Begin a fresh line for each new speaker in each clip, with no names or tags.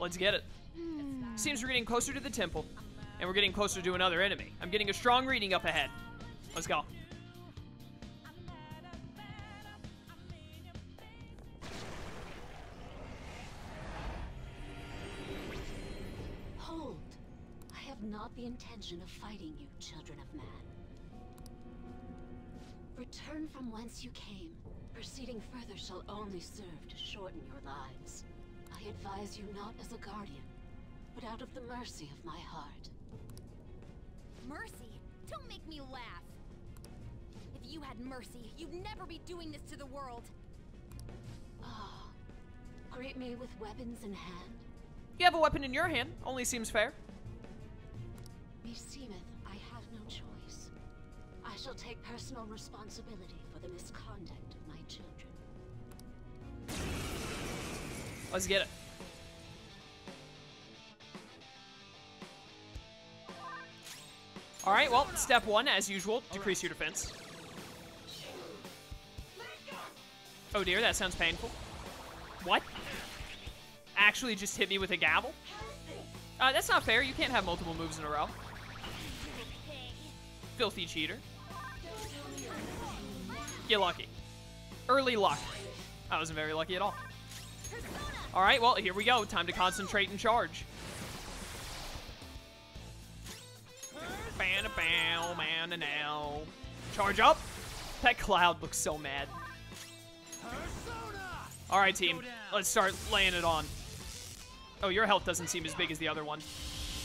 Let's get it. Seems we're getting closer to the temple, and we're getting closer to another enemy. I'm getting a strong reading up ahead. Let's go.
Hold. I have not the intention of fighting you, children of man. Return from whence you came. Proceeding further shall only serve to shorten your lives. I advise you not as a guardian, but out of the mercy of my heart.
Mercy? Don't make me laugh. If you had mercy, you'd never be doing this to the world.
Ah, greet me with weapons in hand.
You have a weapon in your hand. Only seems fair.
Meseemeth, I have no choice. I shall take personal responsibility for the misconduct of my children.
Let's get it. All right, well, step one, as usual, decrease your defense. Oh dear, that sounds painful. What? Actually just hit me with a gavel? Uh, that's not fair. You can't have multiple moves in a row. Filthy cheater. Get lucky. Early luck. I wasn't very lucky at all. All right, well, here we go. Time to concentrate and charge. Now. Charge up. That cloud looks so mad. All right, team. Let's start laying it on. Oh, your health doesn't seem as big as the other one.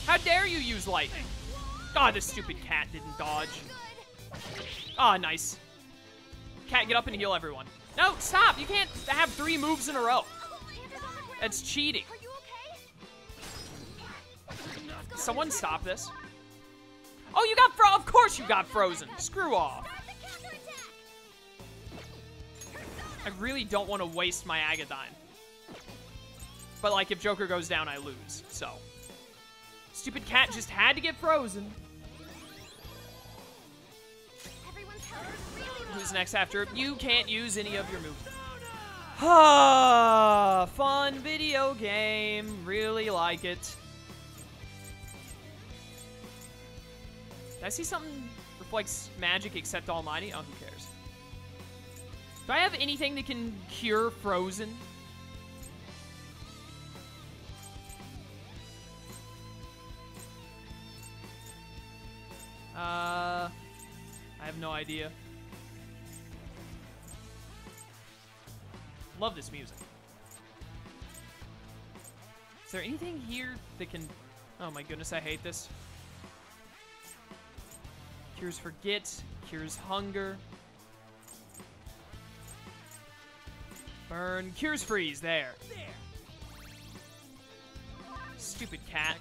How dare you use lightning? God, this stupid cat didn't dodge. Ah, nice. Cat, get up and heal everyone. No, stop! You can't have three moves in a row. That's cheating. Someone stop this. Oh, you got fro- Of course you got frozen. Screw off. I really don't want to waste my Agidyne. But, like, if Joker goes down, I lose. So. Stupid cat just had to get frozen. Who's next after? You can't use any of your moves. Ah, fun video game. Really like it. Did I see something reflects magic except Almighty? Oh, who cares? Do I have anything that can cure Frozen? Uh, I have no idea. Love this music. Is there anything here that can... Oh my goodness, I hate this. Cures forget, cures hunger. Burn, cures freeze, there. There. Stupid cat.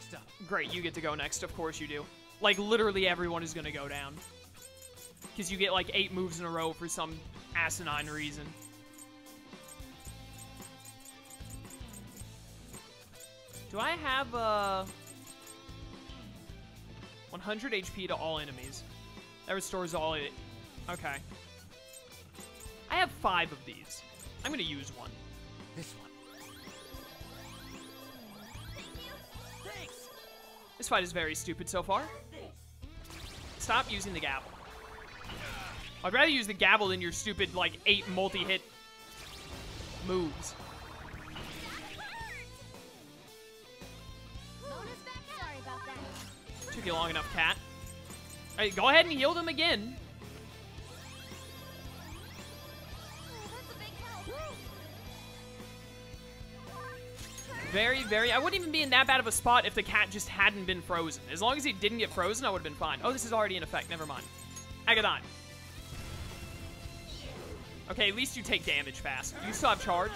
Great, you get to go next, of course you do. Like, literally everyone is gonna go down. Because you get like eight moves in a row for some asinine reason. Do I have uh 100 HP to all enemies? That restores all it. Okay. I have five of these. I'm gonna use one.
This one.
This fight is very stupid so far. Stop using the gavel. I'd rather use the gavel than your stupid, like, eight multi-hit moves.
Bonus back out. Sorry about that.
Took you long enough, cat. Hey, go ahead and heal them again. Very, very... I wouldn't even be in that bad of a spot if the cat just hadn't been frozen. As long as he didn't get frozen, I would have been fine. Oh, this is already in effect. Never mind. Agathon. Okay, at least you take damage fast. You still have charge?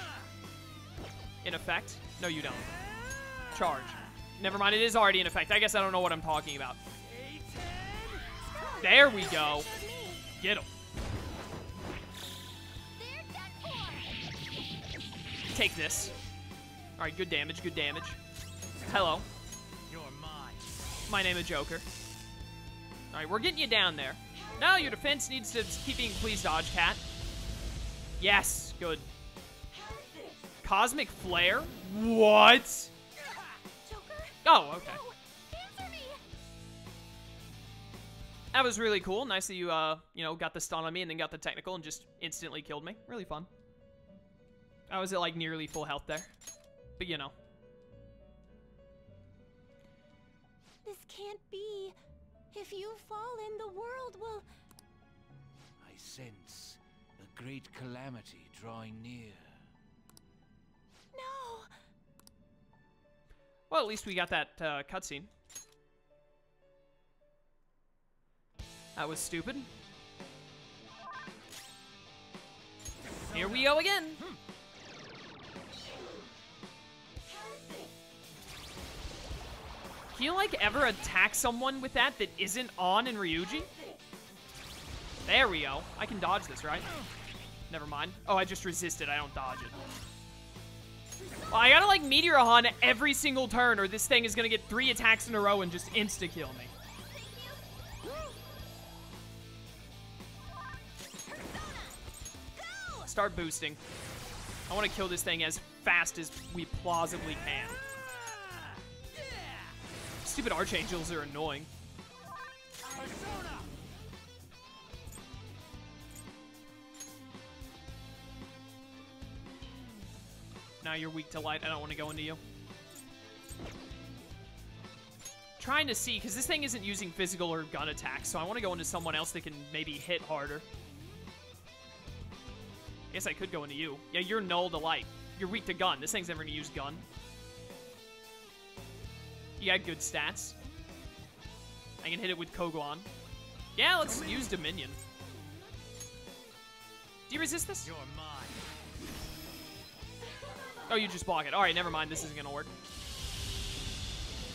In effect? No, you don't. Charge. Never mind, it is already in effect. I guess I don't know what I'm talking about. There we go. Get him.
There's that cat.
Take this. Alright, good damage, good damage. Hello.
You're mine.
My name is Joker. Alright, we're getting you down there. Now your defense needs to keep being please dodge, cat. Yes, good. Cosmic Flare? What? Oh, okay. That was really cool. Nice that you, uh, you know, got the stun on me and then got the technical and just instantly killed me. Really fun. I was at, like, nearly full health there. But, you know.
This can't be. If you fall in, the world will.
I sense a great calamity drawing near.
No!
Well, at least we got that, uh, cutscene. That was stupid. Here we go again. Can you, like, ever attack someone with that that isn't on in Ryuji? There we go. I can dodge this, right? Never mind. Oh, I just resisted. I don't dodge it. Well, I gotta, like, Meteor every single turn, or this thing is gonna get three attacks in a row and just insta-kill me. Start boosting. I want to kill this thing as fast as we plausibly can. Stupid archangels are annoying. Now you're weak to light. I don't want to go into you. Trying to see, because this thing isn't using physical or gun attacks, so I want to go into someone else that can maybe hit harder. Guess I could go into you. Yeah, you're null to light. You're weak to gun. This thing's never gonna use gun. You got good stats. I can hit it with Kougaon. Yeah, let's use Dominion. Do you resist this?
You're mine.
Oh, you just block it. Alright, never mind. This isn't gonna work.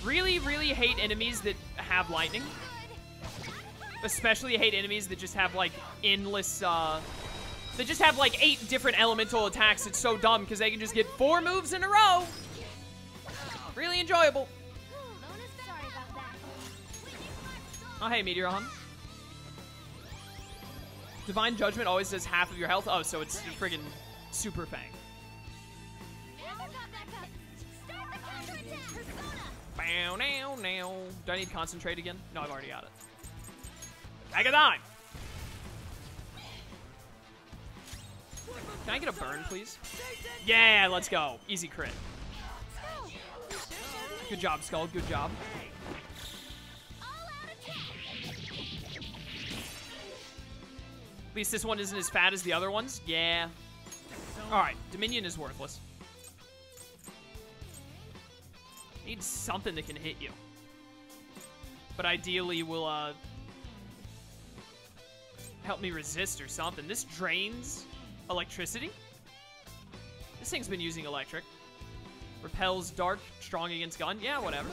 Really, really hate enemies that have lightning. Especially hate enemies that just have, like, endless, uh... They just have, like, eight different elemental attacks. It's so dumb, because they can just get four moves in a row. Really enjoyable. Oh, hey, Mediarahan. Divine Judgment always does half of your health. Oh, so it's friggin' Super Fang. Bow, now, now. Do I need Concentrate again? No, I've already got it. Agidyne! Can I get a burn, please? Yeah, let's go. Easy crit.
Go. You sure showed me.
Good job, Skull. Good job.
All out attack.
At least this one isn't as fat as the other ones. Yeah. Alright, Dominion is worthless. Need something that can hit you. But ideally will, uh... Help me resist or something. This drains electricity? This thing's been using electric. Repels dark, strong against gun. Yeah, whatever.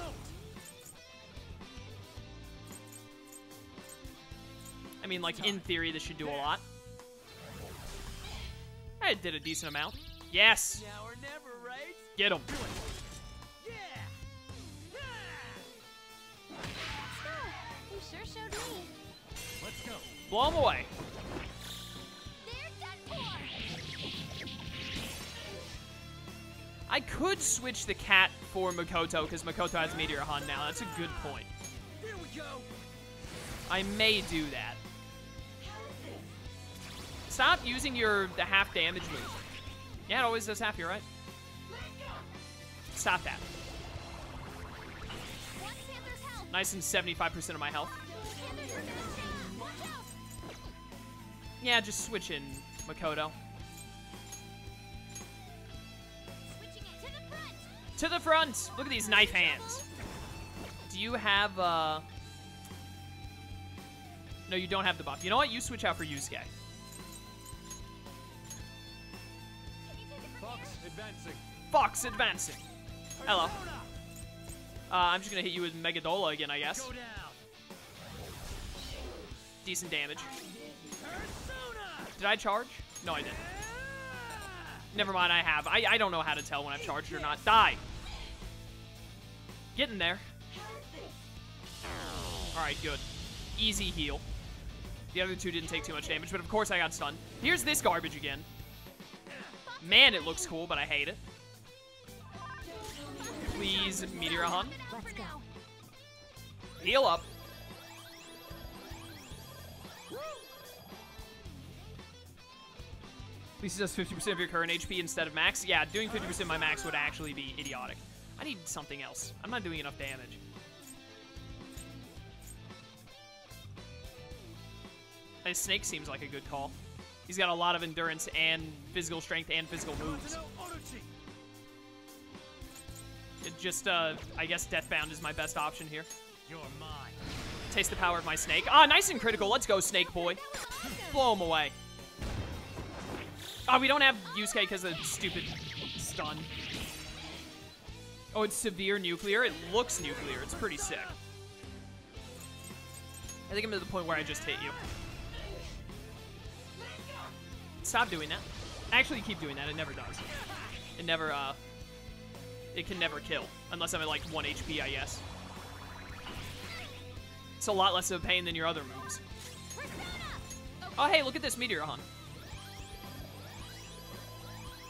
I mean, like, in theory, this should do a lot. I did a decent amount. Yes!
Now or never, right?
Get him.
Yeah.
Let's go. You sure showed me.
Let's go.
Blow him away. I could switch the cat for Makoto, because Makoto has Mediarahan now. That's a good point.
Here we go.
I may do that. Stop using your the half damage move. Yeah, it always does half, you're right. Stop that.
One Panther's health.
Nice and 75% of my health.
Panthers are gonna change. Watch out.
Yeah, just switch in Makoto.
To the front!
Look at these knife hands. Do you have, uh... No, you don't have the buff. You know what? You switch out for Yusuke.
Can you take it from
Fox advancing.
Fox advancing. Hello. Uh, I'm just gonna hit you with Megidola again, I guess. Decent damage. Did I charge? No, I didn't. Never mind, I have. I, I don't know how to tell when I've charged or not. Die! Getting there. Alright, good. Easy heal. The other two didn't take too much damage, but of course I got stunned. Here's this garbage again. Man, it looks cool, but I hate it. Please, Mediarahan.
Let's go.
Heal up. At least it does 50% of your current HP instead of max. Yeah, doing 50% of my max would actually be idiotic. I need something else. I'm not doing enough damage. And Snake seems like a good call. He's got a lot of endurance and physical strength and physical moves. It just, uh, I guess Deathbound is my best option here.
You're mine.
Taste the power of my snake. Ah, nice and critical. Let's go, snake boy. Blow him away. Oh, we don't have Yusuke because of stupid stun. Oh, it's severe nuclear. It looks nuclear. It's pretty sick. I think I'm to the point where I just hit you. Stop doing that. Actually, keep doing that. It never does. It never, uh... It can never kill. Unless I'm at, like, 1 HP, I guess. It's a lot less of a pain than your other moves. Oh, hey, look at this Mediarahan.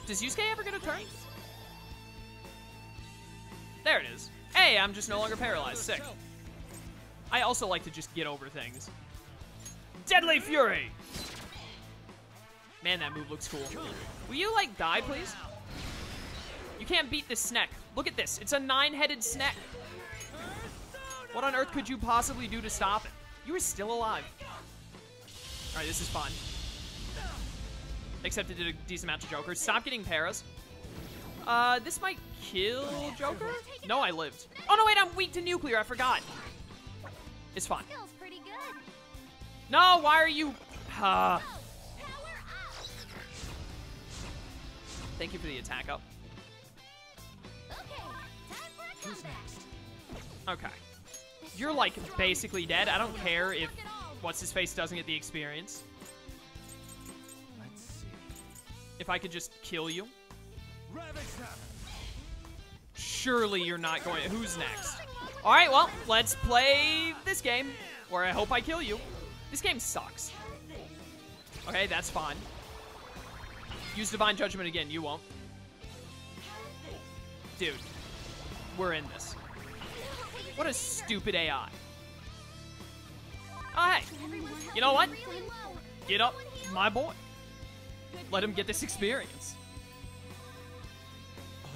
Does Yusuke ever get a turn? There it is. Hey, I'm just no longer paralyzed. Sick. I also like to just get over things. Deadly Fury! Man, that move looks cool. Will you, like, die, please? You can't beat this snack. Look at this. It's a nine-headed snack. What on earth could you possibly do to stop it? You are still alive. Alright, this is fun. Except it did a decent amount to Joker. Stop getting paras. Uh, this might kill Joker? No, I lived. Oh, no, wait, I'm weak to nuclear. I forgot. It's fine.
Feels pretty good.
No, why are you... Uh, thank you for the attack up.
Okay, time for a comeback.
Okay. You're, like, basically dead. I don't care if What's-His-Face doesn't get the experience. If I could just kill you. Surely you're not going... to. Who's next? Alright, well, let's play this game, where I hope I kill you. This game sucks. Okay, that's fine. Use Divine Judgment again, you won't. Dude, we're in this. What a stupid AI. Oh, hey, you know what? Get up, my boy. Let him get this experience.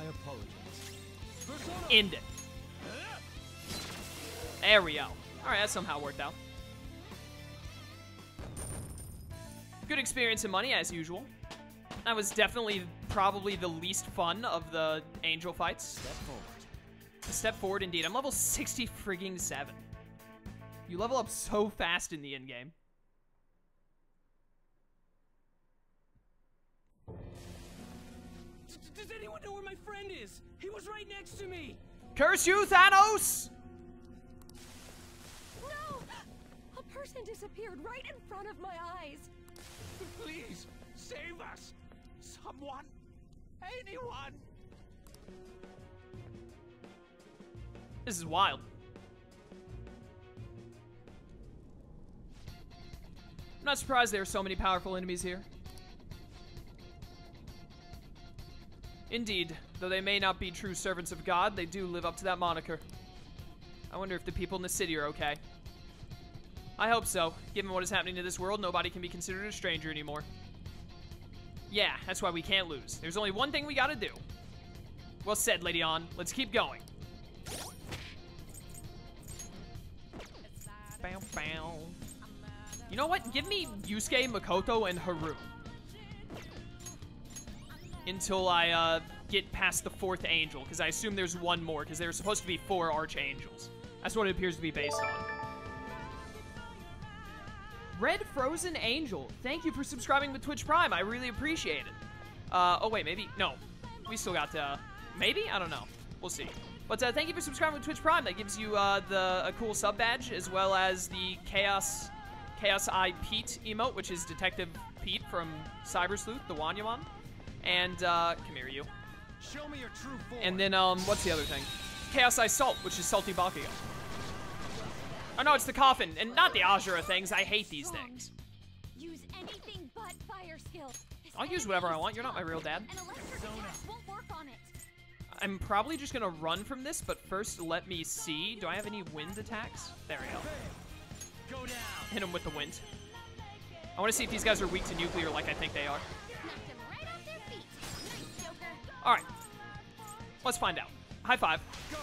I apologize.
End it. There we go. Alright, that somehow worked out. Good experience and money, as usual. That was definitely probably the least fun of the angel fights.
Step forward.
A step forward indeed. I'm level 60 frigging 7. You level up so fast in the end game.
Does anyone know where my friend is? He was right next to me.
Curse you, Thanos!
No! A person disappeared right in front of my eyes.
Please save us. Someone. Anyone.
This is wild. I'm not surprised there are so many powerful enemies here. Indeed, though they may not be true servants of God, they do live up to that moniker. I wonder if the people in the city are okay. I hope so. Given what is happening to this world, nobody can be considered a stranger anymore. Yeah, that's why we can't lose. There's only one thing we gotta do. Well said, Lady Ann. Let's keep going. Bow, bow. You know what? Give me Yusuke, Makoto, and Haru. Until I uh, get past the fourth angel, because I assume there's one more, because there's supposed to be four archangels. That's what it appears to be based on. Red Frozen Angel, thank you for subscribing with Twitch Prime. I really appreciate it. Uh, oh wait, maybe, no. We still got, uh, maybe? I don't know. We'll see. But uh, thank you for subscribing to Twitch Prime. That gives you uh, the a cool sub badge as well as the Chaos Chaos Eye Pete emote, which is Detective Pete from Cyber Sleuth, the Wanyamon. And uh, come here, you.
Show me your true form.
And then um, what's the other thing? Chaos Eye Salt, which is Salty Bakugo. Oh no, it's the coffin, and not the Azura things. I hate these things.
Use anything but fire skill.
I'll use whatever I want. You're not my real dad.
An electric attack won't work on it.
I'm probably just gonna run from this, but first let me see. Do I have any wind attacks? There we go.
Go down.
Hit him with the wind. I want to see if these guys are weak to nuclear like I think they are. All right. Let's find out. High five.
Ann.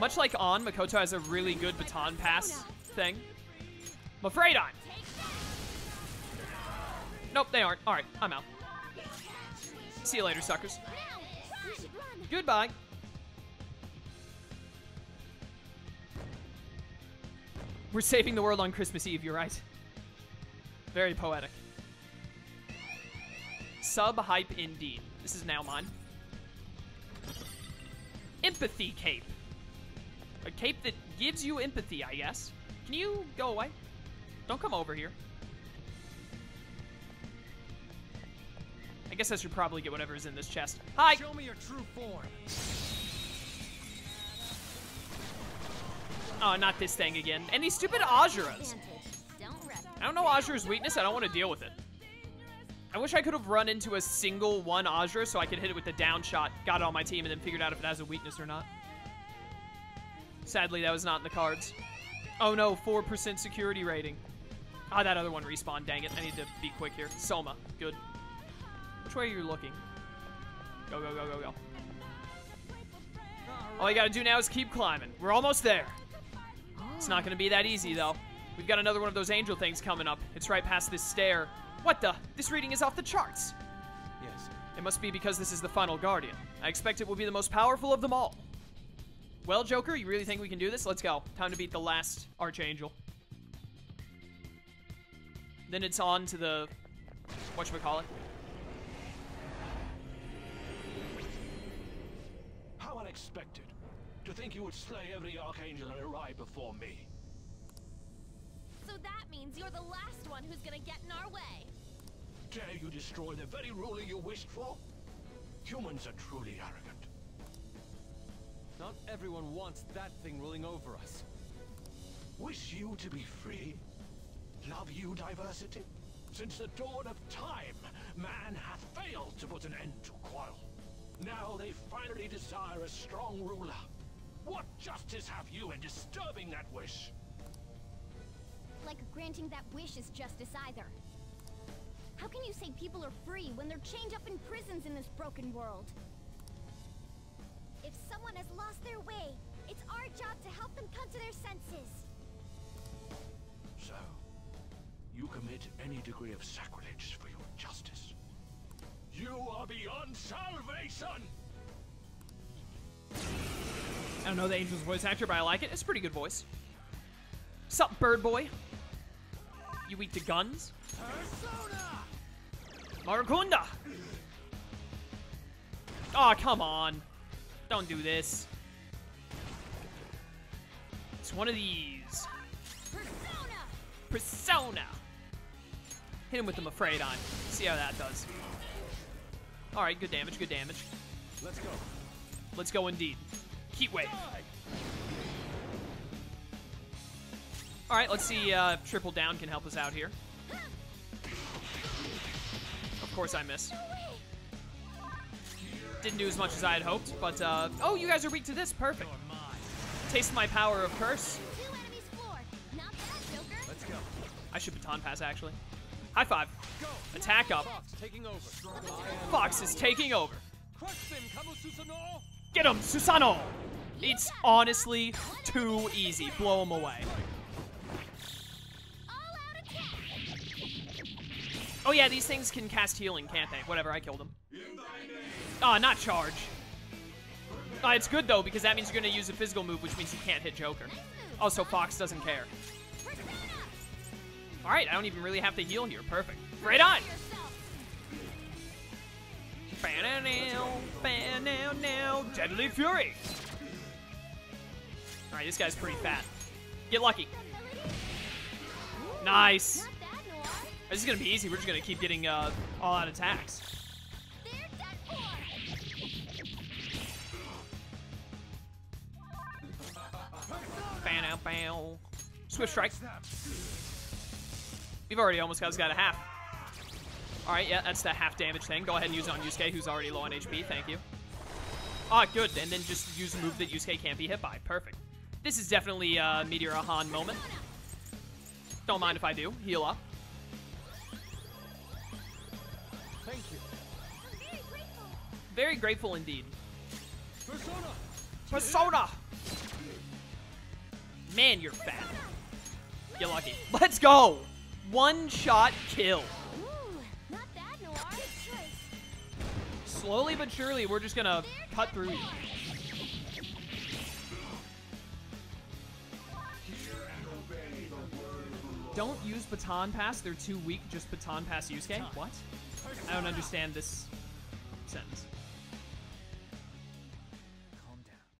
Much like Ann, Makoto has a really good baton pass thing. I'm afraid I'm. Nope, they aren't. All right, I'm out. See you later, suckers. Goodbye. We're saving the world on Christmas Eve, you're right. Very poetic. Sub hype indeed. This is now mine. Empathy cape. A cape that gives you empathy, I guess. Can you go away? Don't come over here. I guess I should probably get whatever's in this chest. Hi!
Show me your true form.
Oh, not this thing again. And these stupid Ajuras.
Advantage. Don't rest.
I don't know Ajura's weakness. I don't want to deal with it. I wish I could have run into a single one Ajura so I could hit it with the down shot, got it on my team, and then figured out if it has a weakness or not. Sadly, that was not in the cards. Oh no, 4% security rating. Ah, that other one respawned. Dang it. I need to be quick here. Soma. Good. Which way are you looking? Go, go, go, go, go. All you gotta do now is keep climbing. We're almost there. It's not gonna be that easy, though. We've got another one of those angel things coming up. It's right past this stair. What the? This reading is off the charts.
Yes.
It must be because this is the final Guardian. I expect it will be the most powerful of them all. Well, Joker, you really think we can do this? Let's go. Time to beat the last Archangel. Then it's on to the... Whatchamacallit?
How unexpected. To think you would slay every Archangel and arrive before me.
So that means you're the last one who's gonna get in our way.
Dare you destroy the very ruler you wished for? Humans are truly arrogant.
Not everyone wants that thing ruling over us.
Wish you to be free? Love you diversity? Since the dawn of time, man hath failed to put an end to quarrel. Now they finally desire a strong ruler. What justice have you in disturbing that wish?
Like granting that wish is justice either. How can you say people are free when they're chained up in prisons in this broken world? If someone has lost their way, it's our job to help them come to their senses.
So, you commit any degree of sacrilege for your justice. You are beyond salvation!
I don't know the Angel's voice actor, but I like it. It's a pretty good voice. Sup, bird boy? You eat the guns? Marakunda! Aw, oh, come on. Don't do this. It's one of these.
Persona!
Persona! Hit him with the Afraid on. See how that does. Alright, good damage, good damage.
Let's go.
Let's go indeed. Heat wave. Alright, let's see uh, Triple Down can help us out here. Of course I miss. Didn't do as much as I had hoped, but, uh, oh, you guys are weak to this. Perfect. Taste my power of curse.
Two enemies floored. Not bad, Joker.
Let's go.
I should baton pass, actually. High five. Attack up.
Fox taking over.
Fox is taking over.
Crush them, Kamu Susanoo!
Get him, Susano! It's honestly too easy. Blow him away. Oh yeah, these things can cast healing, can't they? Whatever, I killed them. Ah, not charge. Uh, it's good though, because that means you're gonna use a physical move, which means you can't hit Joker. Also, Fox doesn't care. Alright, I don't even really have to heal here. Perfect. Right on! Deadly Fury! Alright, this guy's pretty fat. Get lucky. Nice! This is gonna be easy. We're just gonna keep getting uh, all-out attacks.
They're.
Fan out, bow. Swift strike. We've already almost got guy to half. Alright, yeah, that's the half damage thing. Go ahead and use it on Yusuke, who's already low on HP. Thank you. Ah, good. And then just use a move that Yusuke can't be hit by. Perfect. This is definitely a Mediarahan moment. Don't mind if I do. Heal up.
Thank you.
Very grateful.
Very grateful indeed.
Persona!
Persona! Man, you're fat. You're lucky. Let's go! One shot kill.
Ooh, bad, Noir. Good choice.
Slowly but surely, we're just gonna cut through you. Don't use baton pass. They're too weak. Just baton pass Yusuke. What? I don't understand this sentence.